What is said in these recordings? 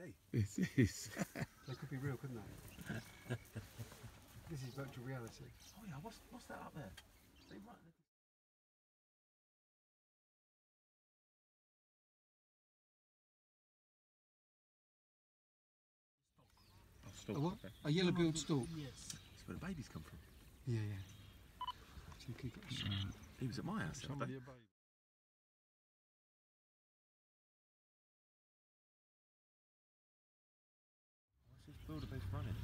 3D. This is. They could be real, couldn't they? this is virtual reality. Oh yeah, what's what's that up there? They right- Oh, A what? A yellow-billed stork. That's where the babies come from. Yeah, yeah. So you could get He was at my house the other day. What's this wildebeest running?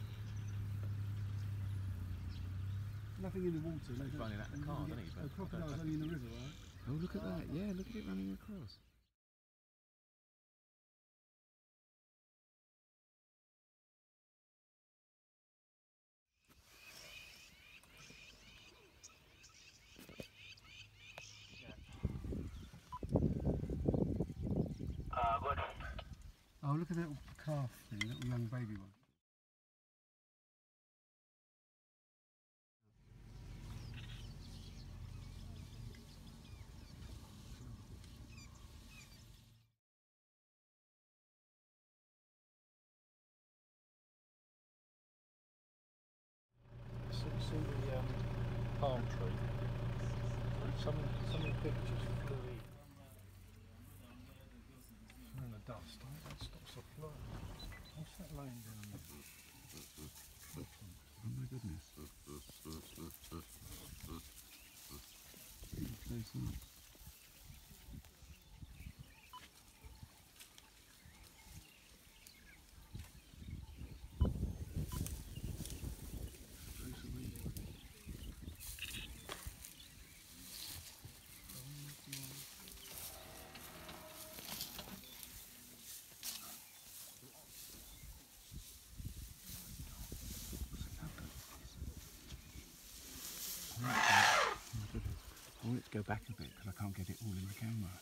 Nothing in the water. no, He's don't- running out the car, doesn't he? get- But A I crocodile's only in the river, right? Oh, look at that. Yeah, look at it running across. Uh, oh, look at that little calf thing, that little young baby one. See, see the um, palm tree? Some, some of the pictures flew in. Flew in the dust. I think that stops the flow. What's that laying down there? Oh my goodness. Close up. Close away. I to go back a bit because I can't get it all in the camera.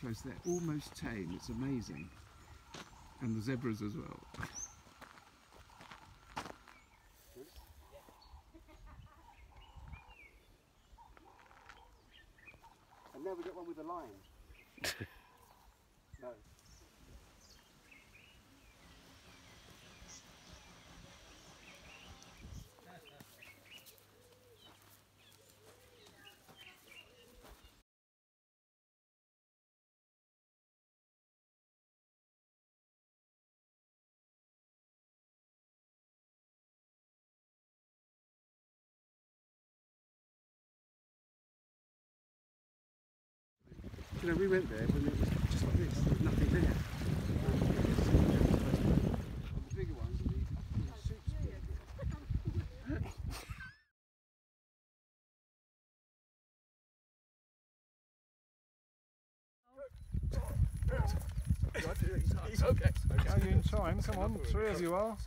Close they're almost tame. It's amazing. And the zebras as well. And now we got one with a lion. no. Know, we went there when it was just like this. There was nothing there. And the bigger ones, the, the soup's. He's okay. Okay, you're in time. Come on, three as you are.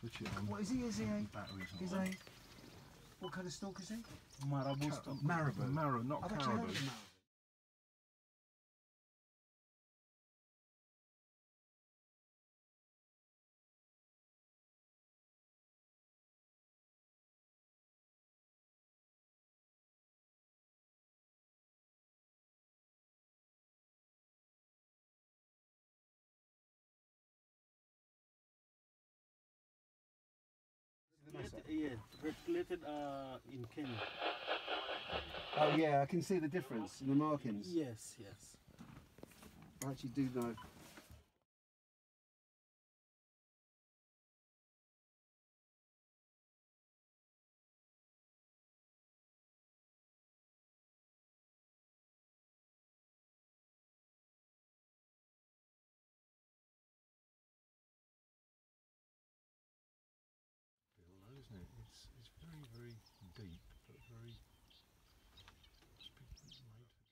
Switch it on. What is he? Is he eh? a? Batteries Is on. a? What kind of stork is he? Marabou. Marabou. Marabou, not I've actually heard caribou. Yeah, reticulated uh, in Kenya. Oh yeah, I can see the difference in the markings. Yes, yes. I actually do know. Deep, but very. It's been made for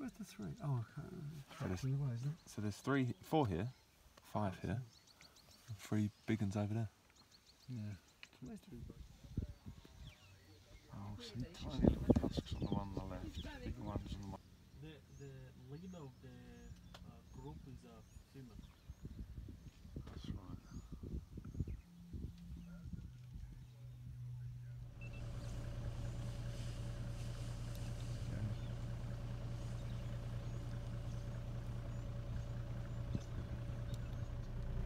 Where's the three? Oh, I can't. So there's, way, isn't it? so there's three, four here, five here, and three big ones over there. Yeah. Where's the? Oh, some tiny little tusks on the one on the left, bigger ones on the one. The leader of the uh, group is a female. That's right.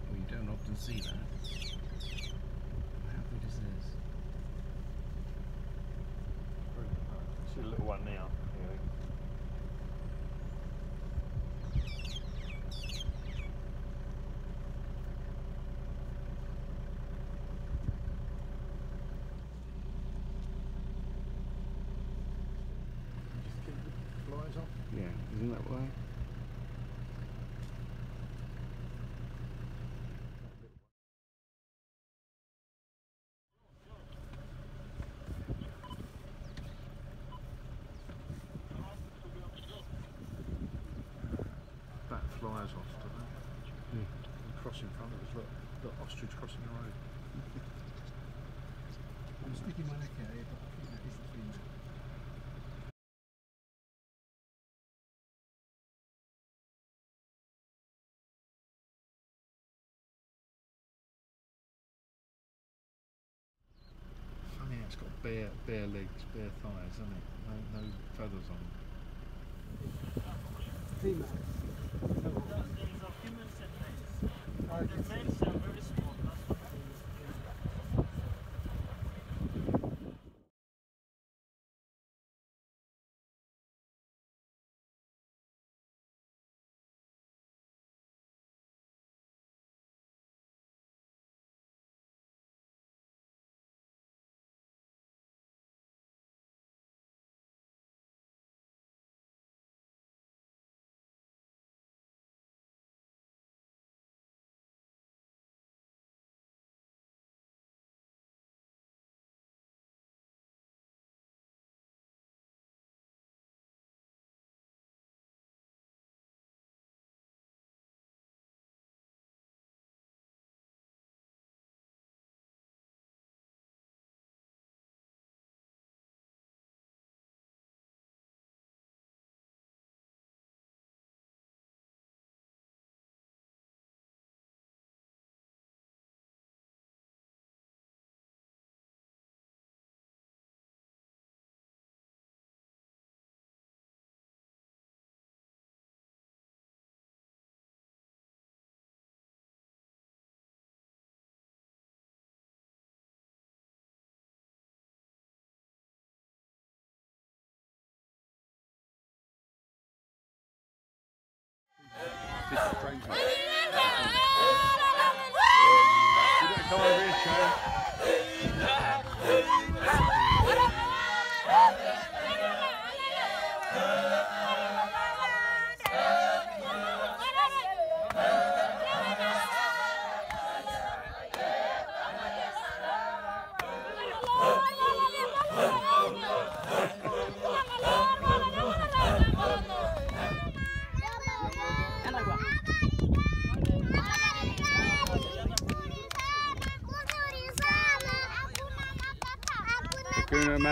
Well, you don't often see that. How good is this? See a little one now. Yeah. Just keep the flies off. Yeah, isn't that way? Bat flies off, do they? Yeah. And cross in front of us, look, look, ostrich crossing the road. I'm sticking my neck out here, bare, bare legs, bare thighs, hasn't it? No, no feathers on it. Female. There is a female and males. The males are very small.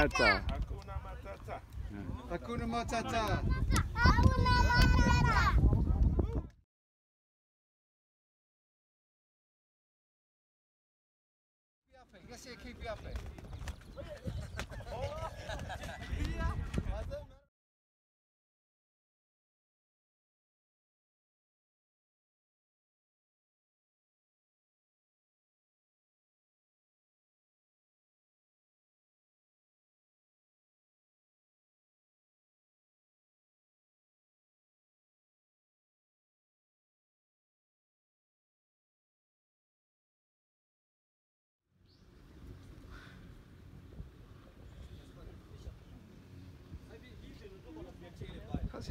Hakuna Mata. Hakuna Matata. Hakuna Matata.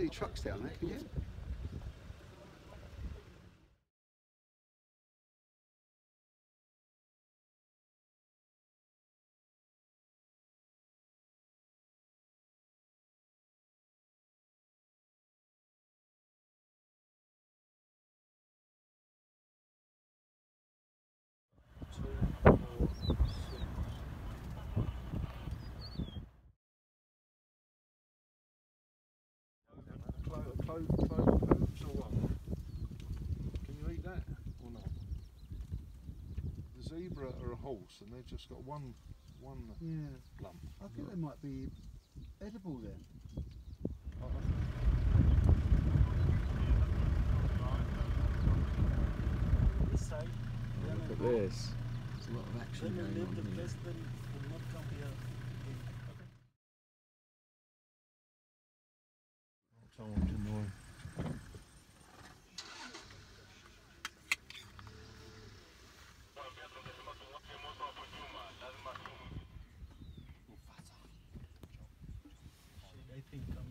See trucks down there, can you? Clo- clo- clover hooves or what? Can you eat that or not? The zebra are a horse and they've just got one one Yeah. lump. I think they might be edible then. This Look at this. There's a lot of action going on here. place, then will not come here. Someone to annoy. I think, I'm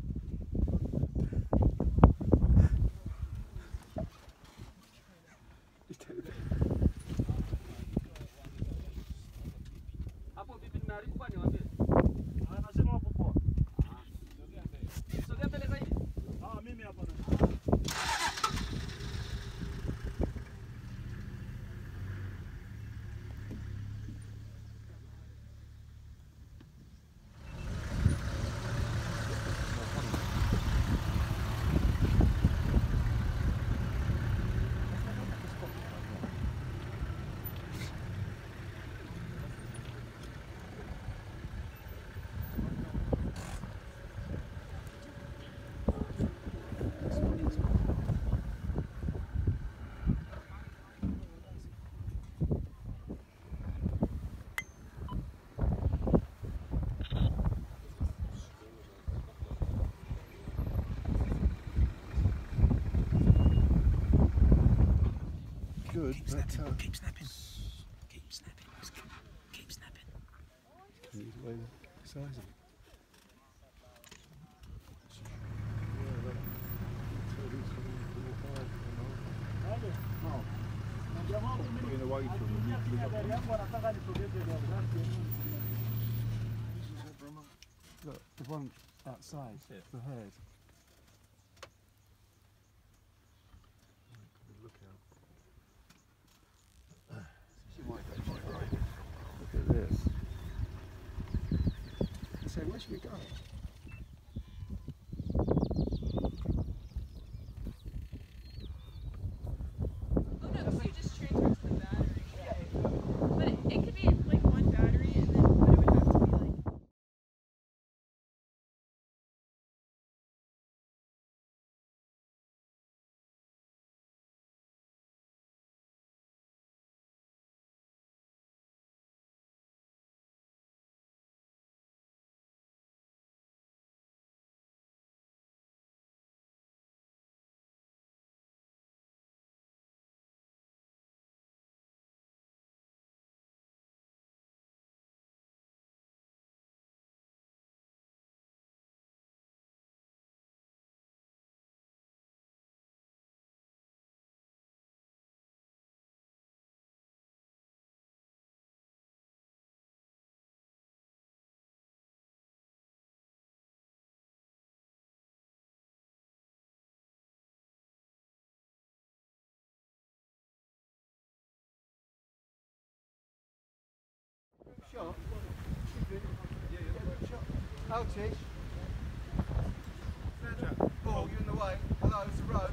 Good, Keep but uh, Keep snapping. Keep snapping. Keep snapping. the way the size of it. Being away from them. Look, the one outside, yeah. the herd. Oh, Tish. Paul, you in the way. Hello, it's the road.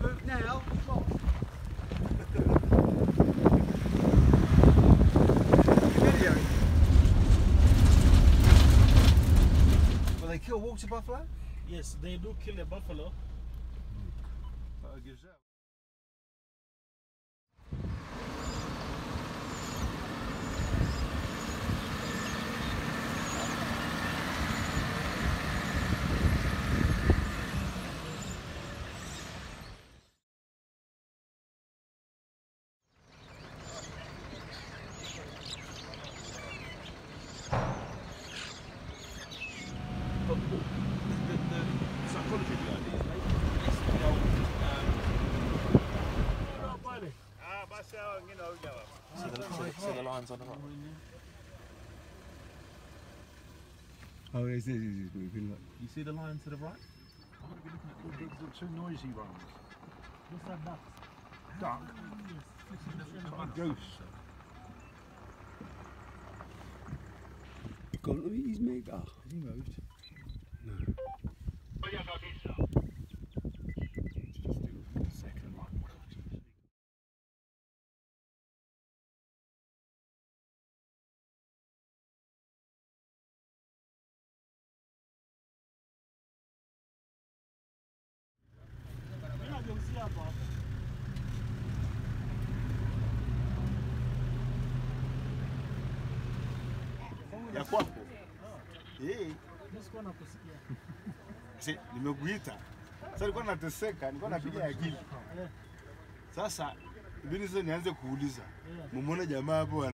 Move now. Come on. Video. Will they kill water buffalo? Yes, they do kill a buffalo. But a gazelle. But the, the, the psychology behind it is maybe the old, um, see, the, see, see the lines on the right? Oh, yes, this is moving. Look. You see the line to the right? The, the, the two noisy ones. These are ducks. Duck. Like a goose. Gone. Oh, he's moved. Oh, has he moved? No. Ya kwako. Nimekuita. Sasa nilikuwa nateseka nilikuwa napiga akili. Sasa ibidi sasa nianze kuuliza. Mumwone jamaa hapo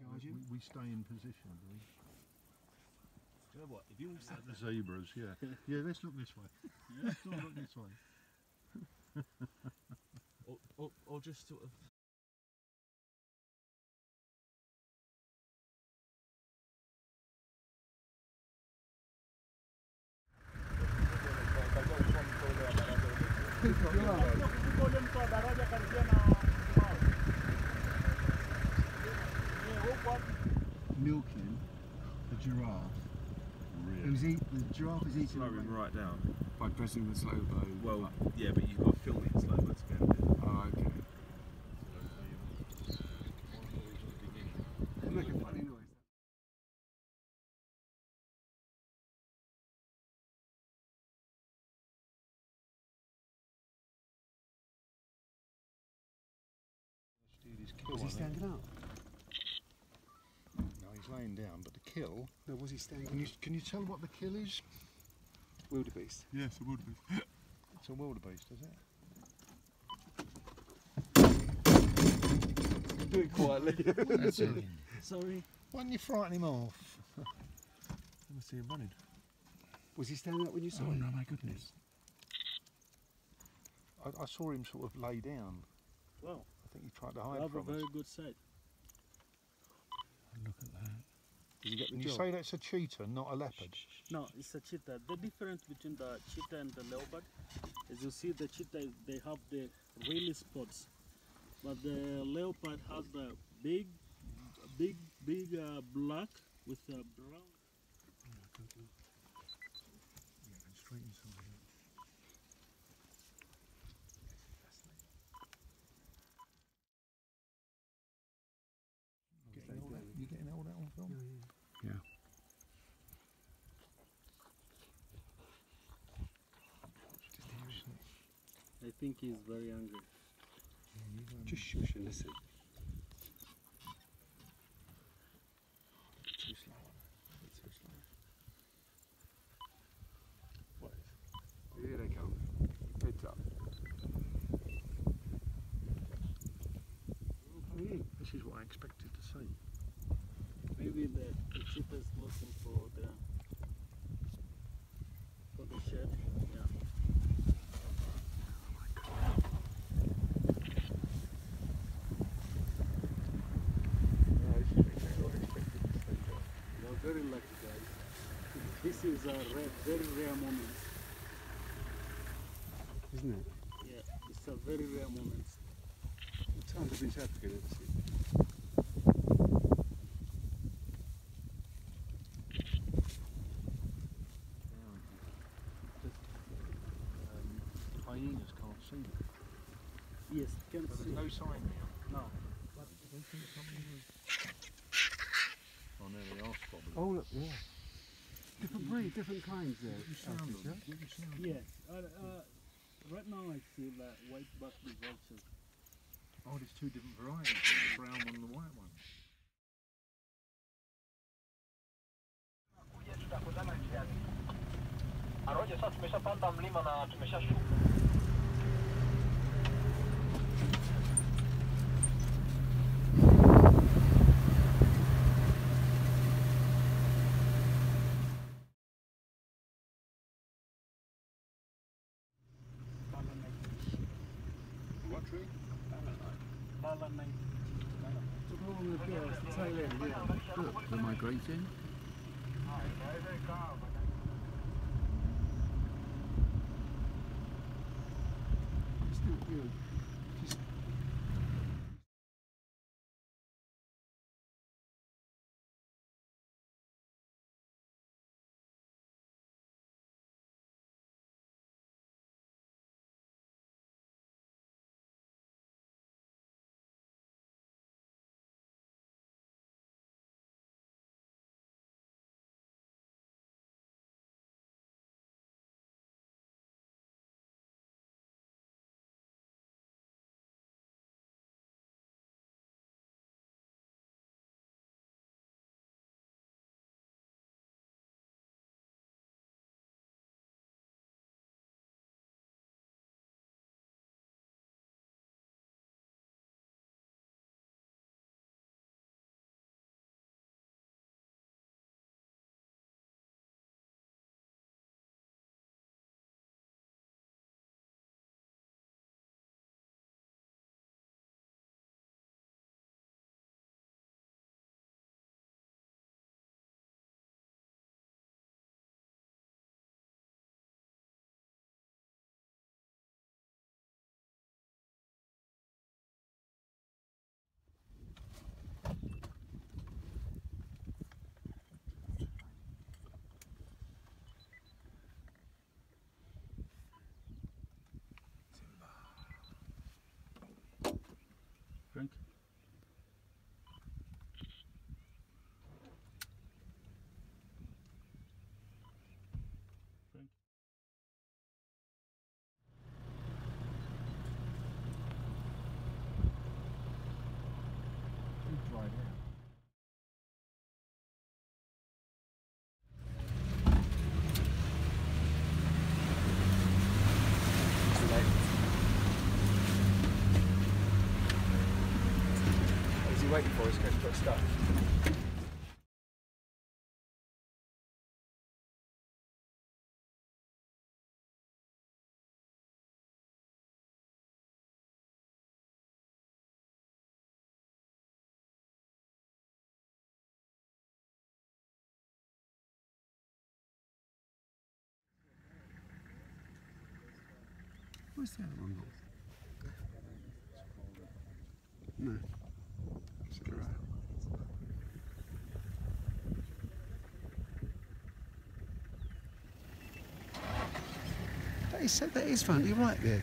ana- Recharge We, we stay in position, do we? Do You know what? If you all sat The zebras, yeah. Yeah, let's look this way. Yeah. Let's all look this way. or, or, or just sort of Milking a giraffe. It was eat, the giraffe is eating slow him right down. By pressing the slow bow. Well, yeah, but you've got to film it in slow mo to get it. Oh, okay. Make a funny noise. Is he standing up? No, down, but the kill. No, was he standing Can you can you tell what the kill is? Wildebeest. Yes, it would be. It's a wildebeest, is it? Do it quietly. That's it. Sorry. Why don't you frighten him off? I must see him running. was he standing up when you saw Oh him? no, my goodness. I, I saw him sort of lay down. Well, I think he tried to hide have a from us. very good sight look at that. You you say that's a cheetah, not a leopard? No, it's a cheetah. The difference between the cheetah and the leopard, as you see, the cheetah they have the really spots, but the leopard has the big, big, big uh, black with a brown. Think he's very angry. Just shush and listen. Too slow. It's too slow. What is? Here they come. Heads up. This is what I expected to see. Maybe the, the chief is looking for the for the shed. Yeah. No, this is exactly what I expected to see. You're very lucky, guys. This is a rare, very rare moment. Isn't it? Yeah, it's a very rare moment. What time did this Africa ever see? Um, hyenas can't see them. Yes, can But see. there's no sign now. No. I don't think something was. Oh no, they are spotted. Oh look, yeah. Different breed, different kinds there. you sound Alfred, them. yeah? Give you sound them. Yes. Uh, uh, right now I see the white buckley vulture. Oh, there's two different varieties. The brown one and the white one. Aroje sasa tumeshapanda mlima na tumeshashuka. What tree? Balanite. Look along the yeah, it's the tail end, yeah. Look, they're migrating. Waiting for? He's going to put stuff. Where's the other one? No. That is, that is fun. You're right there.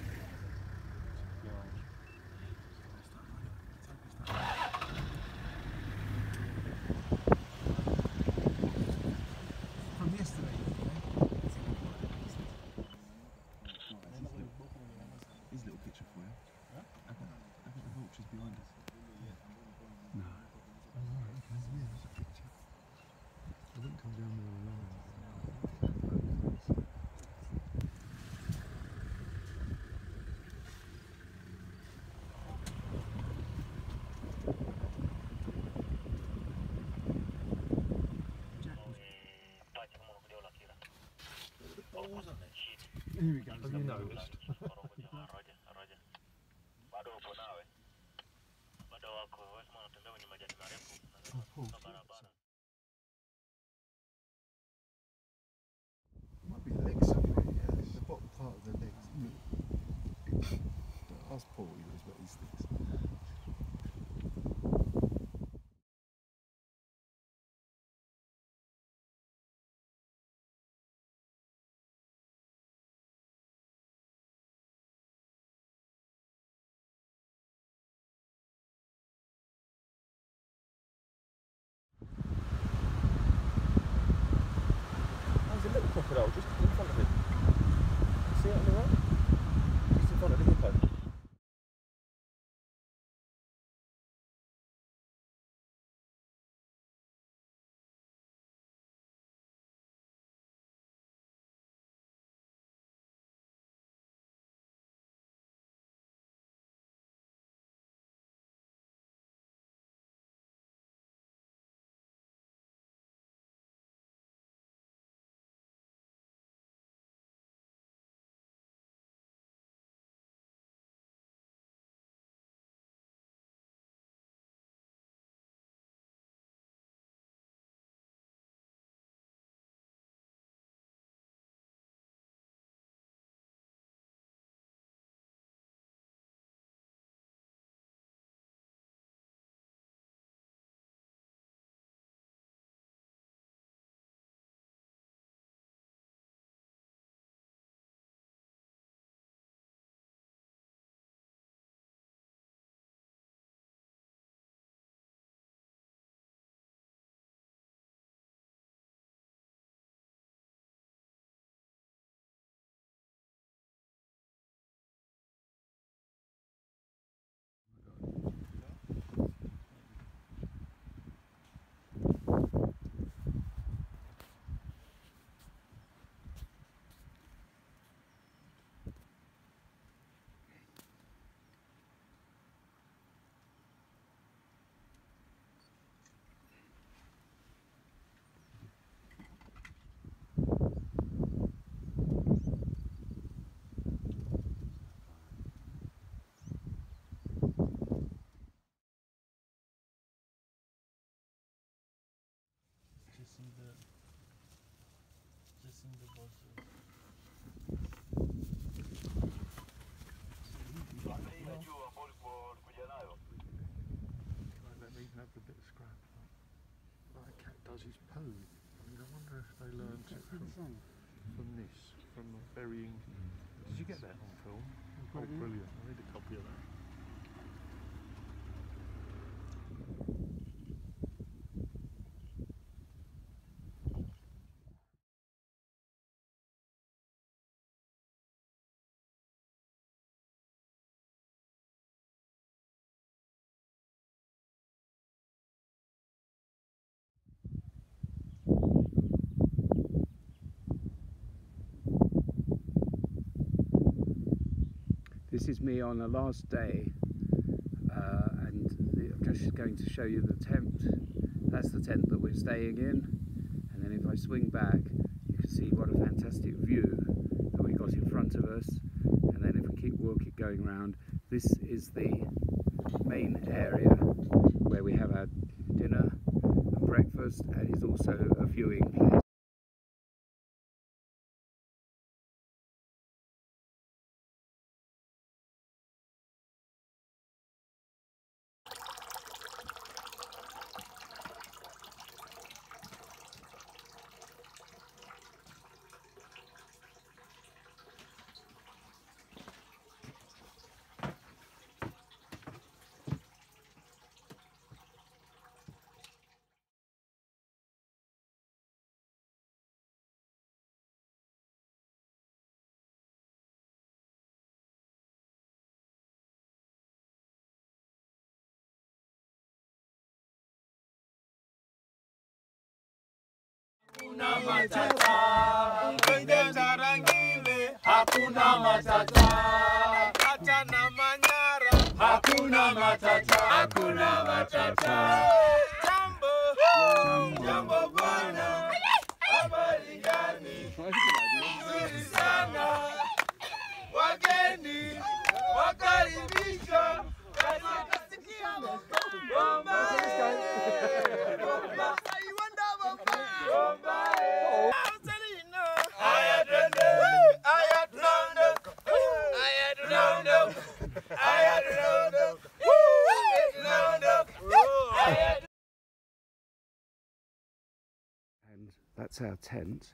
Don't ask Paul, he knows about these things. In the just in the bushes. Like, let me have the bit of scrap. Like a cat does his poo. I mean, I wonder if they learned it from, from this, from burying. Did you get that on film? Mm-hmm. Oh, brilliant. I need a copy of that. This is me on the last day, uh, and the, I'm just going to show you the tent. That's the tent that we're staying in, and then if I swing back, you can see what a fantastic view that we got in front of us. And then if we keep walking going round, this is the main area where we have our dinner and breakfast, and is also a viewing place. hakuna matata. Mkenge Tarangire hakuna matata. Hata na Manyara hakuna matata. Hakuna matata. Jambo, jambo bwana, habari gani? Nzuri sana, wageni wakaribishwa katika that's our tent.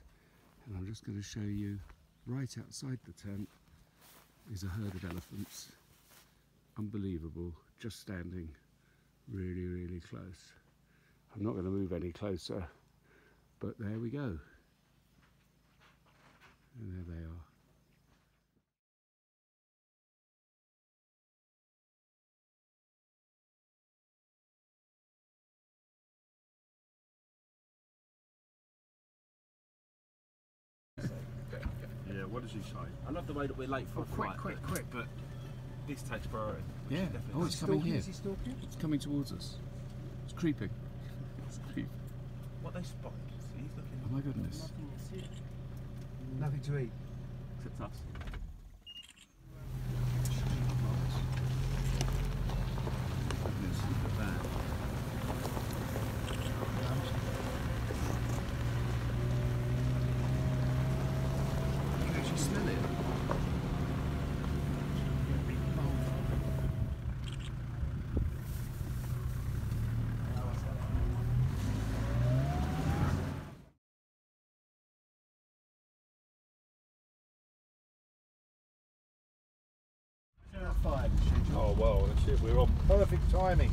And I'm just going to show you right outside the tent is a herd of elephants. Unbelievable, just standing really, really close. I'm not going to move any closer, but there we go. And there they are. What does he say? I love the way that we're late for a quick, flight. quick, but, quick. But this takes priority. Yeah. is Oh, it's coming here. Is he stalking? It's coming towards us. It's creeping. It's creeping. What they spot? See, he's looking. Oh my goodness. Nothing is here. Nothing to eat. Except us. Goodness, look at that. You can actually smell it. Five. Oh well, that's it. We're on perfect timing.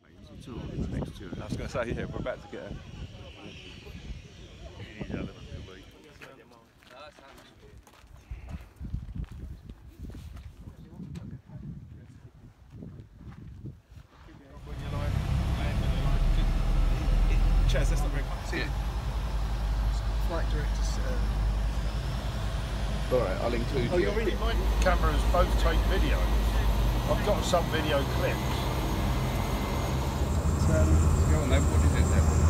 Planes at all, next to it. I was going to say, yeah, we're about to get a. These elements will be. When you like, land when you like. Chaz, that's not very See it. Flight directors. Uh, Alright, I'll include oh, you. you're reading? My cameras both take videos. I've got some video clips. Um, Go on then, what is it then?